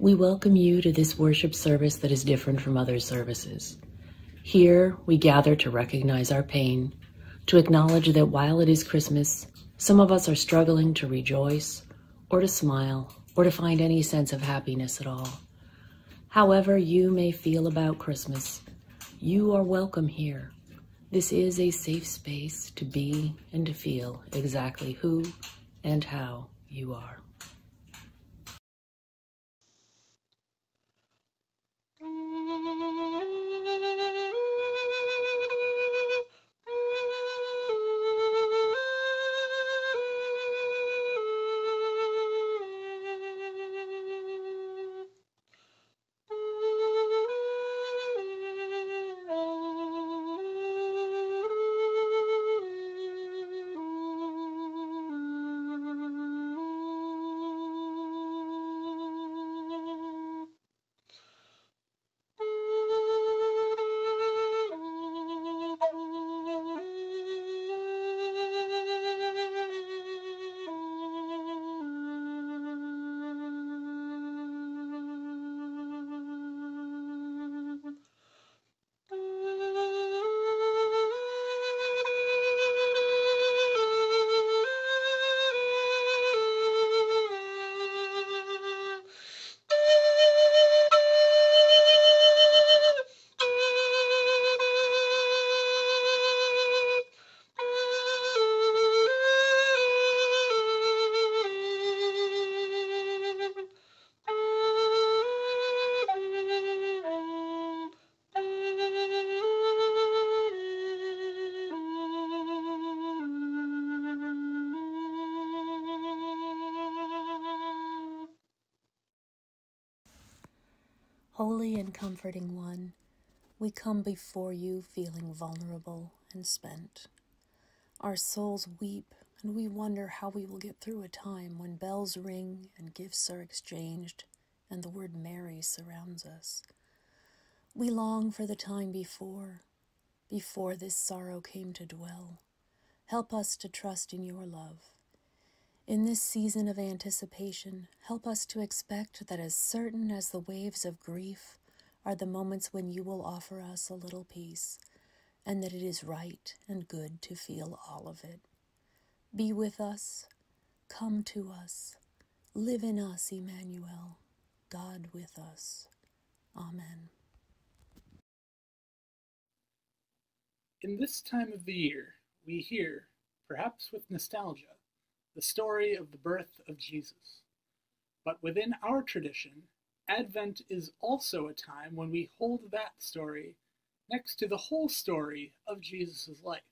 We welcome you to this worship service that is different from other services. Here, we gather to recognize our pain, to acknowledge that while it is Christmas, some of us are struggling to rejoice, or to smile, or to find any sense of happiness at all. However, you may feel about Christmas, you are welcome here. This is a safe space to be and to feel exactly who and how you are. Comforting one, we come before you feeling vulnerable and spent. Our souls weep, and we wonder how we will get through a time when bells ring and gifts are exchanged and the word merry surrounds us. We long for the time before, before this sorrow came to dwell. Help us to trust in your love in this season of anticipation, help us to expect that as certain as the waves of grief are the moments when you will offer us a little peace, and that it is right and good to feel all of it. Be with us, come to us, live in us, Emmanuel, God with us. Amen. In this time of the year, we hear, perhaps with nostalgia, the story of the birth of Jesus. But within our tradition, Advent is also a time when we hold that story next to the whole story of Jesus' life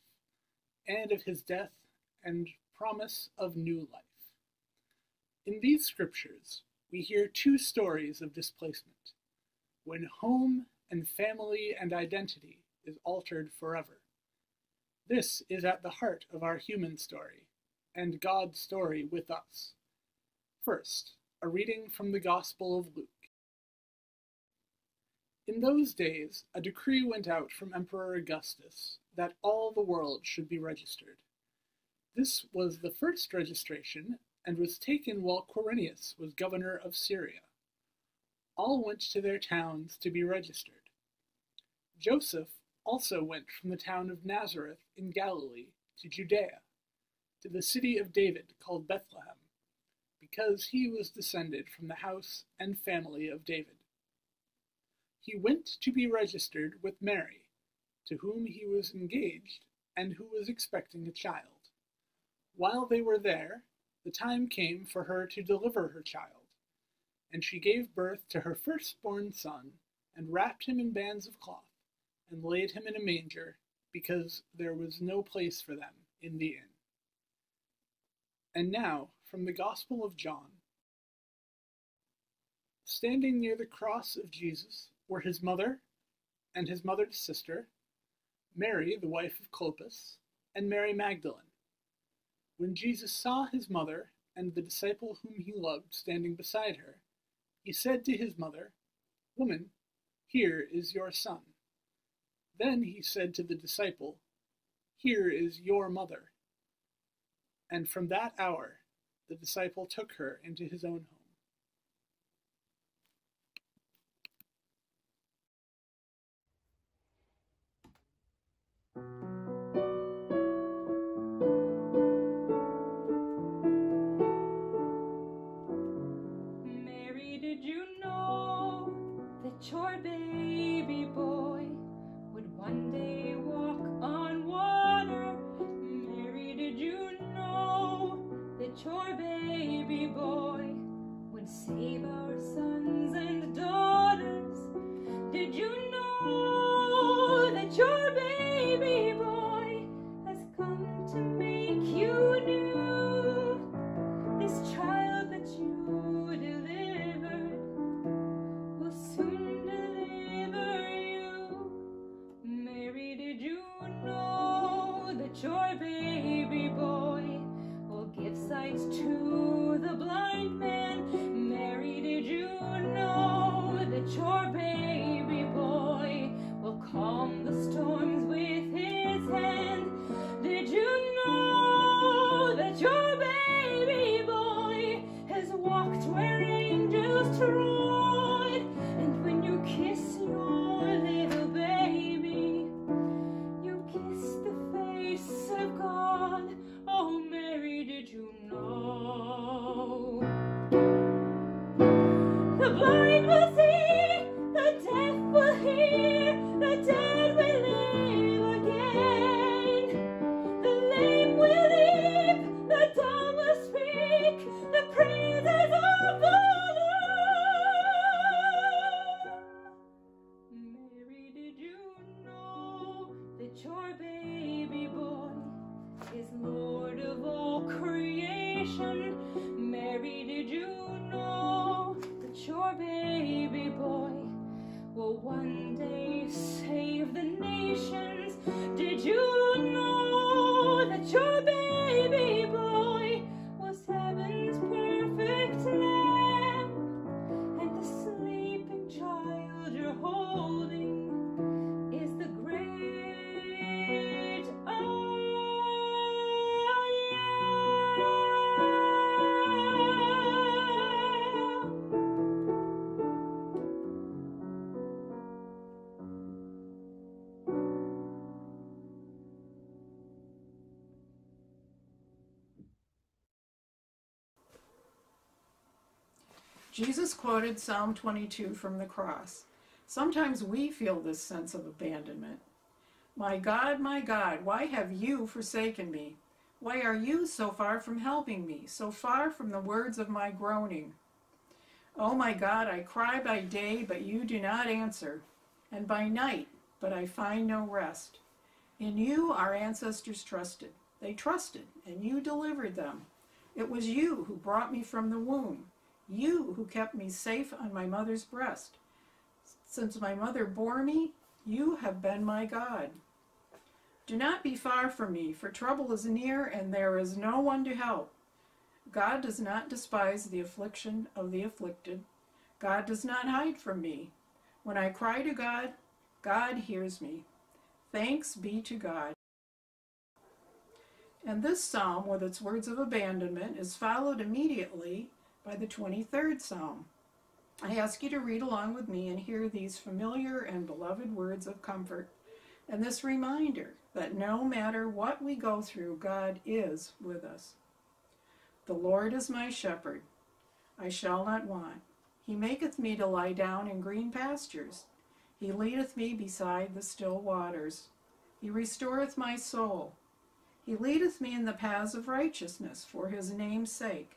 and of his death and promise of new life. In these scriptures, we hear two stories of displacement when home and family and identity is altered forever. This is at the heart of our human story and God's story with us. First, a reading from the Gospel of Luke. In those days, a decree went out from Emperor Augustus that all the world should be registered. This was the first registration and was taken while Quirinius was governor of Syria. All went to their towns to be registered. Joseph also went from the town of Nazareth in Galilee to Judea to the city of David called Bethlehem, because he was descended from the house and family of David. He went to be registered with Mary, to whom he was engaged and who was expecting a child. While they were there, the time came for her to deliver her child, and she gave birth to her firstborn son, and wrapped him in bands of cloth, and laid him in a manger, because there was no place for them in the inn. And now, from the Gospel of John. Standing near the cross of Jesus were his mother and his mother's sister, Mary, the wife of Clopas, and Mary Magdalene. When Jesus saw his mother and the disciple whom he loved standing beside her, he said to his mother, Woman, here is your son. Then he said to the disciple, Here is your mother. And from that hour the disciple took her into his own home. save our sons and daughters. Did you The blind will see, the deaf will hear, the dead Jesus quoted Psalm 22 from the cross. Sometimes we feel this sense of abandonment. My God, my God, why have you forsaken me? Why are you so far from helping me, so far from the words of my groaning? Oh my God, I cry by day, but you do not answer, and by night, but I find no rest. In you our ancestors trusted. They trusted, and you delivered them. It was you who brought me from the womb, you who kept me safe on my mother's breast. Since my mother bore me, you have been my God. Do not be far from me, for trouble is near, and there is no one to help. God does not despise the affliction of the afflicted. God does not hide from me. When I cry to God, God hears me. Thanks be to God. And this psalm, with its words of abandonment, is followed immediately by the 23rd psalm. I ask you to read along with me and hear these familiar and beloved words of comfort and this reminder that no matter what we go through, God is with us. The Lord is my shepherd, I shall not want. He maketh me to lie down in green pastures. He leadeth me beside the still waters. He restoreth my soul. He leadeth me in the paths of righteousness for his name's sake.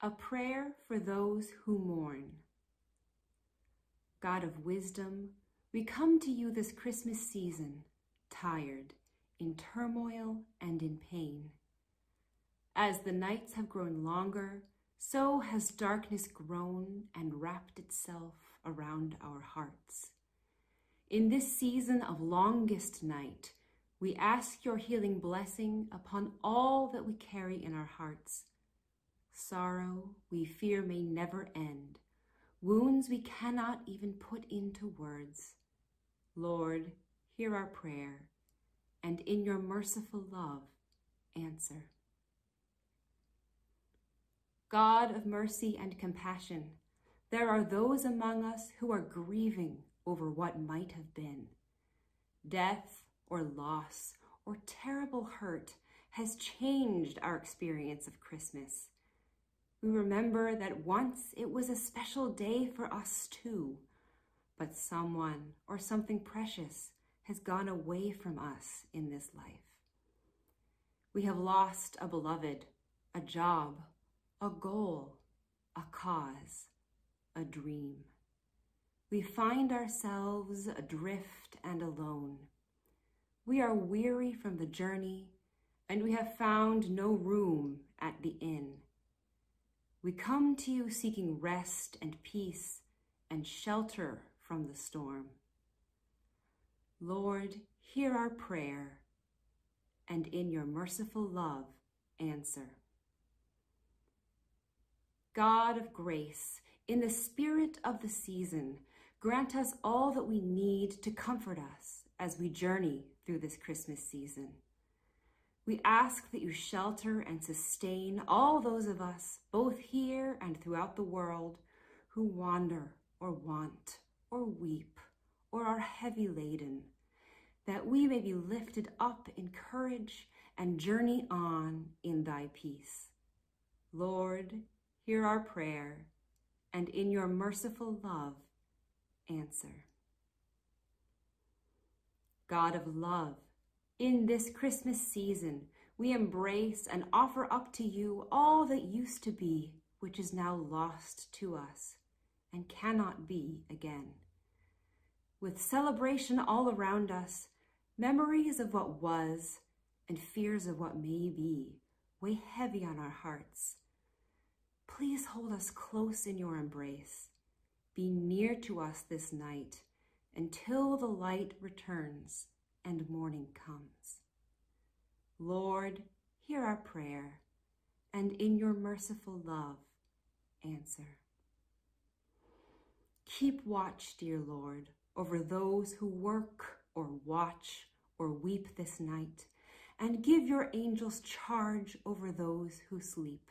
A prayer for those who mourn. God of wisdom, we come to you this Christmas season, tired, in turmoil and in pain. As the nights have grown longer, so has darkness grown and wrapped itself around our hearts. In this season of longest night, we ask your healing blessing upon all that we carry in our hearts sorrow we fear may never end, wounds we cannot even put into words. Lord, hear our prayer, and in your merciful love, answer. God of mercy and compassion, there are those among us who are grieving over what might have been. Death or loss or terrible hurt has changed our experience of Christmas. We remember that once it was a special day for us too, but someone or something precious has gone away from us in this life. We have lost a beloved, a job, a goal, a cause, a dream. We find ourselves adrift and alone. We are weary from the journey, and we have found no room at the inn. We come to you seeking rest and peace and shelter from the storm. Lord, hear our prayer, and in your merciful love, answer. God of grace, in the spirit of the season, grant us all that we need to comfort us as we journey through this Christmas season. We ask that you shelter and sustain all those of us, both here and throughout the world, who wander or want or weep or are heavy laden, that we may be lifted up in courage and journey on in thy peace. Lord, hear our prayer, and in your merciful love, answer. God of love, in this Christmas season, we embrace and offer up to you all that used to be, which is now lost to us and cannot be again. With celebration all around us, memories of what was and fears of what may be weigh heavy on our hearts. Please hold us close in your embrace. Be near to us this night until the light returns and morning comes. Lord, hear our prayer, and in your merciful love, answer. Keep watch, dear Lord, over those who work or watch or weep this night, and give your angels charge over those who sleep.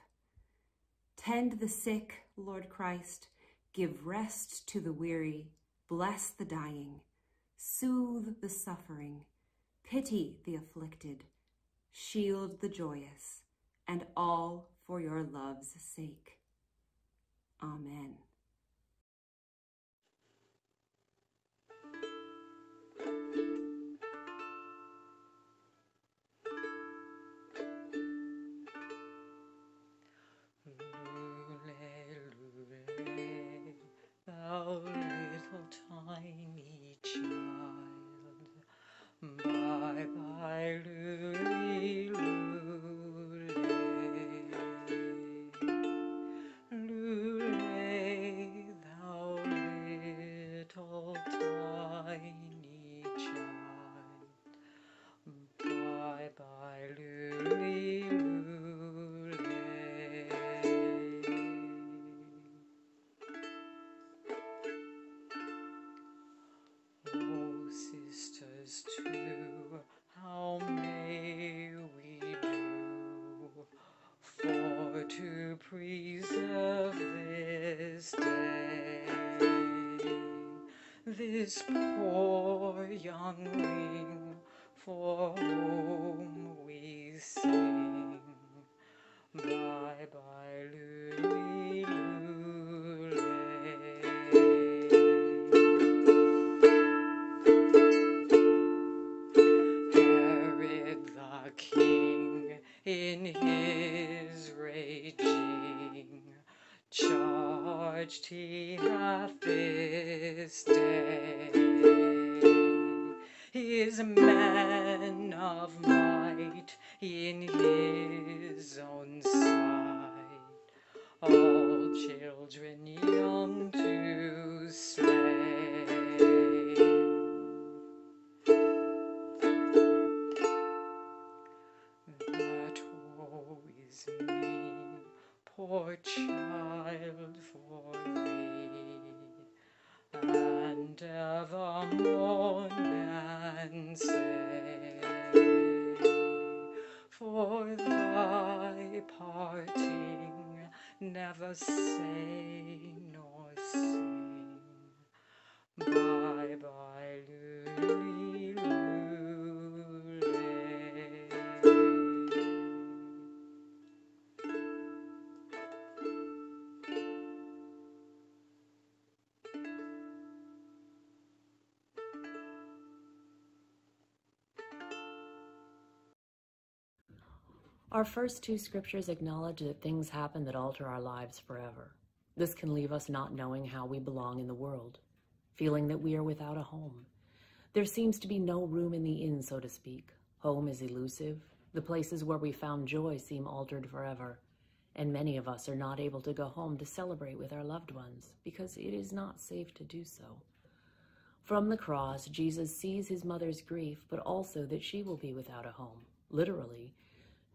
Tend the sick, Lord Christ, give rest to the weary, bless the dying, soothe the suffering, pity the afflicted, shield the joyous, and all for your love's sake. Amen. thy glory. This day, this poor youngling for whom is me poor child for thee. And ever mourn and say for thy parting never say nor Our first two scriptures acknowledge that things happen that alter our lives forever. This can leave us not knowing how we belong in the world, feeling that we are without a home. There seems to be no room in the inn, so to speak. Home is elusive. The places where we found joy seem altered forever. And many of us are not able to go home to celebrate with our loved ones because it is not safe to do so. From the cross, Jesus sees his mother's grief, but also that she will be without a home, literally,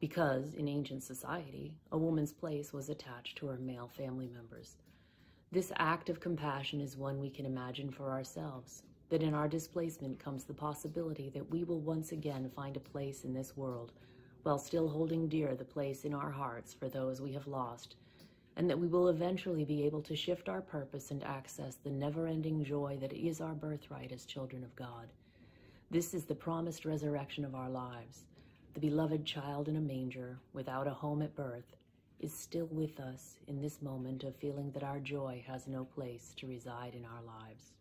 because in ancient society, a woman's place was attached to her male family members. This act of compassion is one we can imagine for ourselves, that in our displacement comes the possibility that we will once again find a place in this world while still holding dear the place in our hearts for those we have lost, and that we will eventually be able to shift our purpose and access the never ending joy that is our birthright as children of God. This is the promised resurrection of our lives. The beloved child in a manger, without a home at birth, is still with us in this moment of feeling that our joy has no place to reside in our lives.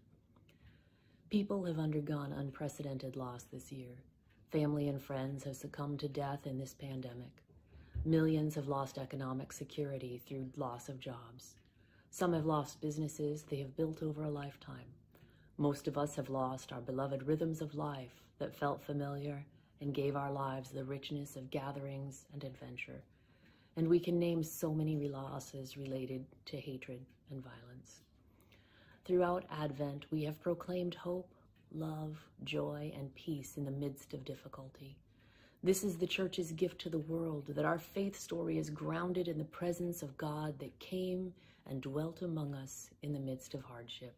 People have undergone unprecedented loss this year. Family and friends have succumbed to death in this pandemic. Millions have lost economic security through loss of jobs. Some have lost businesses they have built over a lifetime. Most of us have lost our beloved rhythms of life that felt familiar and gave our lives the richness of gatherings and adventure. And we can name so many losses related to hatred and violence. Throughout Advent, we have proclaimed hope, love, joy, and peace in the midst of difficulty. This is the church's gift to the world that our faith story is grounded in the presence of God that came and dwelt among us in the midst of hardship.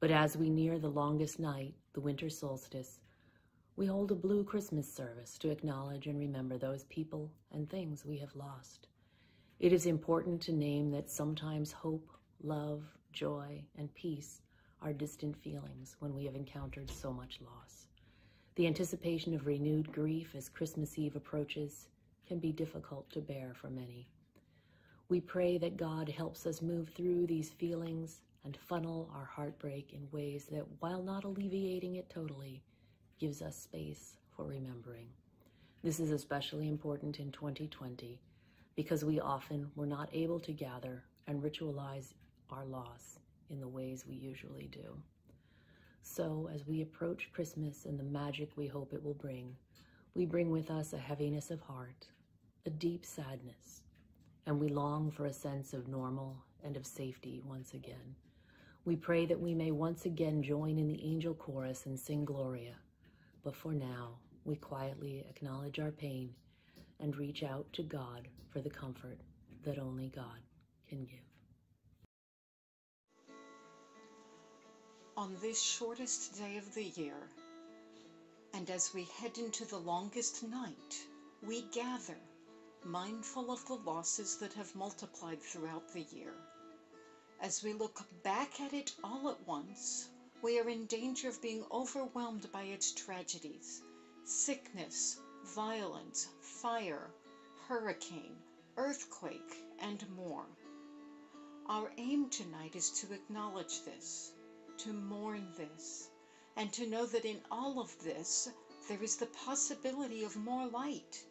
But as we near the longest night, the winter solstice, we hold a blue Christmas service to acknowledge and remember those people and things we have lost. It is important to name that sometimes hope, love, joy, and peace are distant feelings when we have encountered so much loss. The anticipation of renewed grief as Christmas Eve approaches can be difficult to bear for many. We pray that God helps us move through these feelings and funnel our heartbreak in ways that, while not alleviating it totally, gives us space for remembering. This is especially important in 2020 because we often were not able to gather and ritualize our loss in the ways we usually do. So, as we approach Christmas and the magic we hope it will bring, we bring with us a heaviness of heart, a deep sadness, and we long for a sense of normal and of safety once again. We pray that we may once again join in the angel chorus and sing Gloria, but for now, we quietly acknowledge our pain and reach out to God for the comfort that only God can give. On this shortest day of the year, and as we head into the longest night, we gather, mindful of the losses that have multiplied throughout the year. As we look back at it all at once, we are in danger of being overwhelmed by its tragedies sickness, violence, fire, hurricane, earthquake, and more. Our aim tonight is to acknowledge this, to mourn this, and to know that in all of this there is the possibility of more light.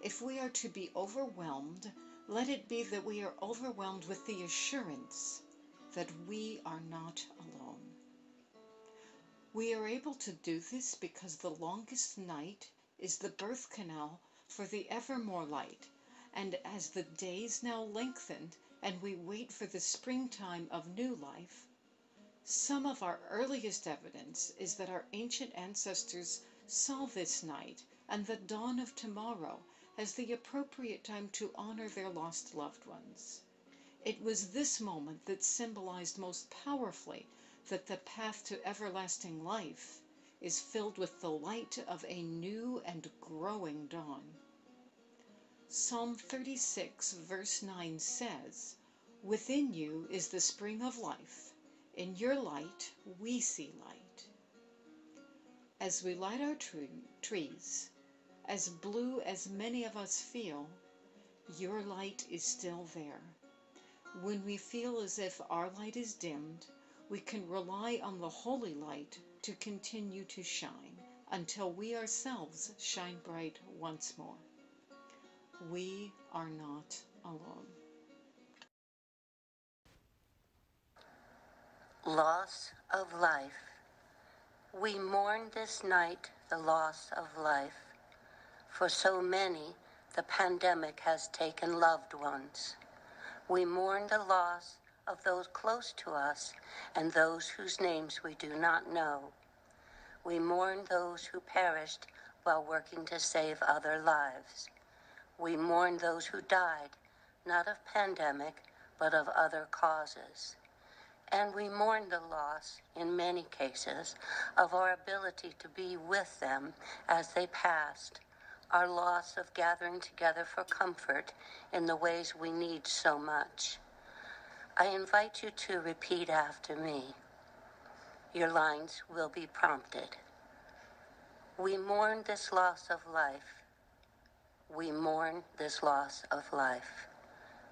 If we are to be overwhelmed, let it be that we are overwhelmed with the assurance that we are not alone. We are able to do this because the longest night is the birth canal for the evermore light, and as the days now lengthened and we wait for the springtime of new life, some of our earliest evidence is that our ancient ancestors saw this night and the dawn of tomorrow as the appropriate time to honor their lost loved ones. It was this moment that symbolized most powerfully that the path to everlasting life is filled with the light of a new and growing dawn. Psalm 36, verse 9 says, Within you is the spring of life. In your light we see light. As we light our tre- trees, as blue as many of us feel, your light is still there. When we feel as if our light is dimmed, we can rely on the holy light to continue to shine until we ourselves shine bright once more. we are not alone. Loss of life. We mourn this night the loss of life. For so many, the pandemic has taken loved ones. We mourn the loss of those close to us and those whose names we do not know. We mourn those who perished while working to save other lives. We mourn those who died, not of pandemic, but of other causes. And we mourn the loss, in many cases, of our ability to be with them as they passed, our loss of gathering together for comfort in the ways we need so much. I invite you to repeat after me. Your lines will be prompted. We mourn this loss of life. We mourn this loss of life.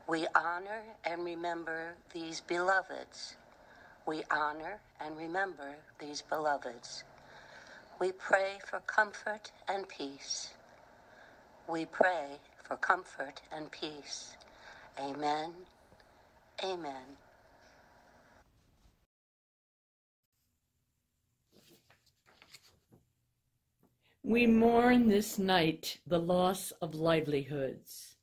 We honor and remember these beloveds. We honor and remember these beloveds. We pray for comfort and peace. We pray for comfort and peace. Amen. Amen. We mourn this night the loss of livelihoods.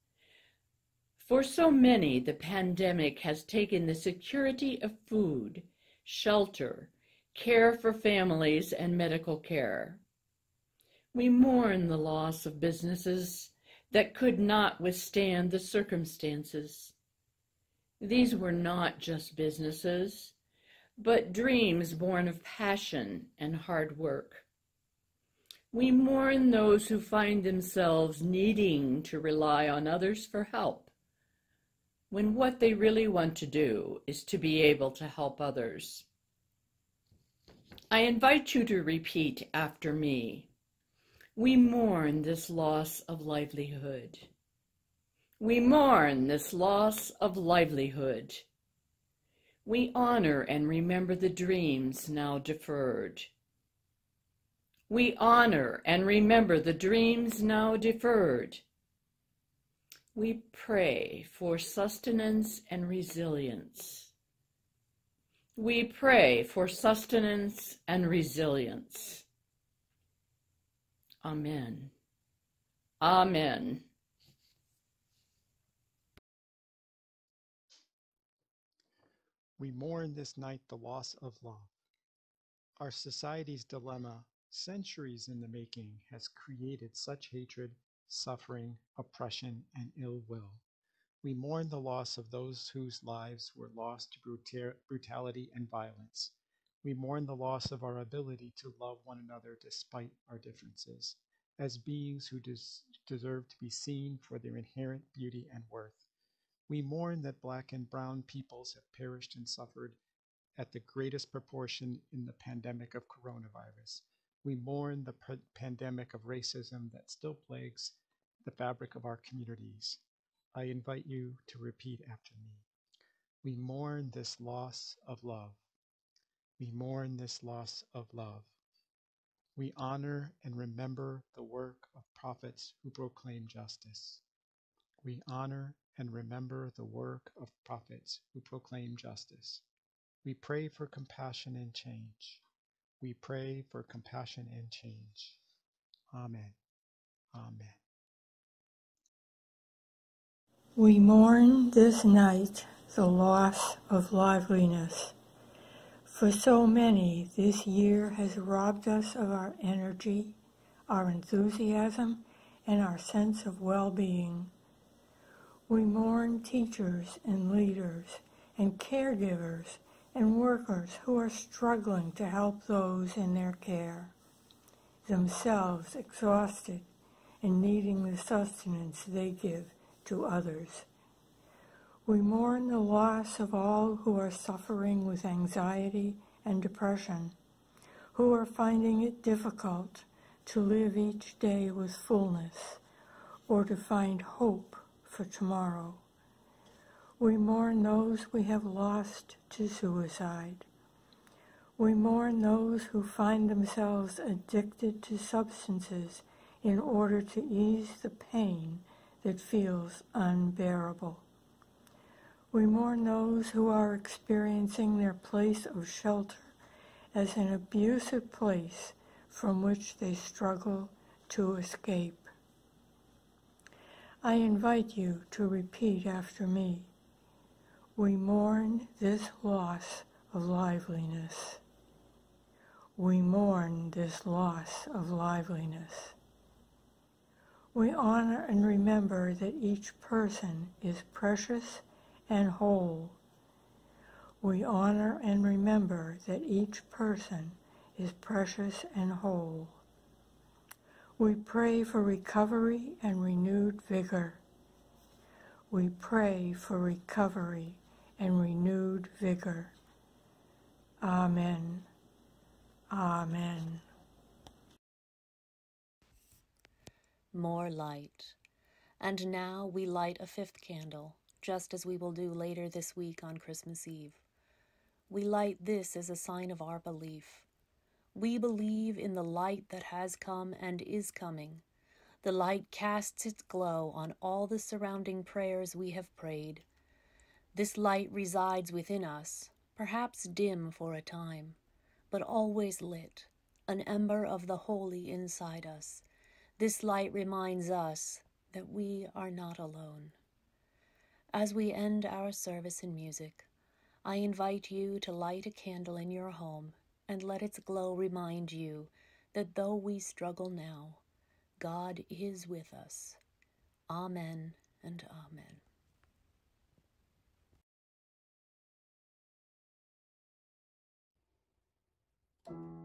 For so many, the pandemic has taken the security of food, shelter, care for families, and medical care. We mourn the loss of businesses that could not withstand the circumstances. These were not just businesses, but dreams born of passion and hard work. We mourn those who find themselves needing to rely on others for help, when what they really want to do is to be able to help others. I invite you to repeat after me. We mourn this loss of livelihood. We mourn this loss of livelihood. We honor and remember the dreams now deferred. We honor and remember the dreams now deferred. We pray for sustenance and resilience. We pray for sustenance and resilience. Amen. Amen. We mourn this night the loss of love. Our society's dilemma centuries in the making, has created such hatred, suffering, oppression, and ill will. We mourn the loss of those whose lives were lost to brutal- brutality and violence. We mourn the loss of our ability to love one another despite our differences, as beings who des- deserve to be seen for their inherent beauty and worth. We mourn that black and brown peoples have perished and suffered at the greatest proportion in the pandemic of coronavirus. We mourn the pandemic of racism that still plagues the fabric of our communities. I invite you to repeat after me. We mourn this loss of love. We mourn this loss of love. We honor and remember the work of prophets who proclaim justice. We honor and remember the work of prophets who proclaim justice. We pray for compassion and change. We pray for compassion and change. Amen. Amen. We mourn this night the loss of liveliness. For so many, this year has robbed us of our energy, our enthusiasm, and our sense of well-being. We mourn teachers and leaders and caregivers and workers who are struggling to help those in their care, themselves exhausted and needing the sustenance they give to others. We mourn the loss of all who are suffering with anxiety and depression, who are finding it difficult to live each day with fullness or to find hope for tomorrow. We mourn those we have lost to suicide. We mourn those who find themselves addicted to substances in order to ease the pain that feels unbearable. We mourn those who are experiencing their place of shelter as an abusive place from which they struggle to escape. I invite you to repeat after me. We mourn this loss of liveliness. We mourn this loss of liveliness. We honor and remember that each person is precious and whole. We honor and remember that each person is precious and whole. We pray for recovery and renewed vigor. We pray for recovery and renewed vigor. Amen. Amen. More light. And now we light a fifth candle, just as we will do later this week on Christmas Eve. We light this as a sign of our belief. We believe in the light that has come and is coming. The light casts its glow on all the surrounding prayers we have prayed. This light resides within us, perhaps dim for a time, but always lit, an ember of the holy inside us. This light reminds us that we are not alone. As we end our service in music, I invite you to light a candle in your home and let its glow remind you that though we struggle now, God is with us. Amen and amen. Oh,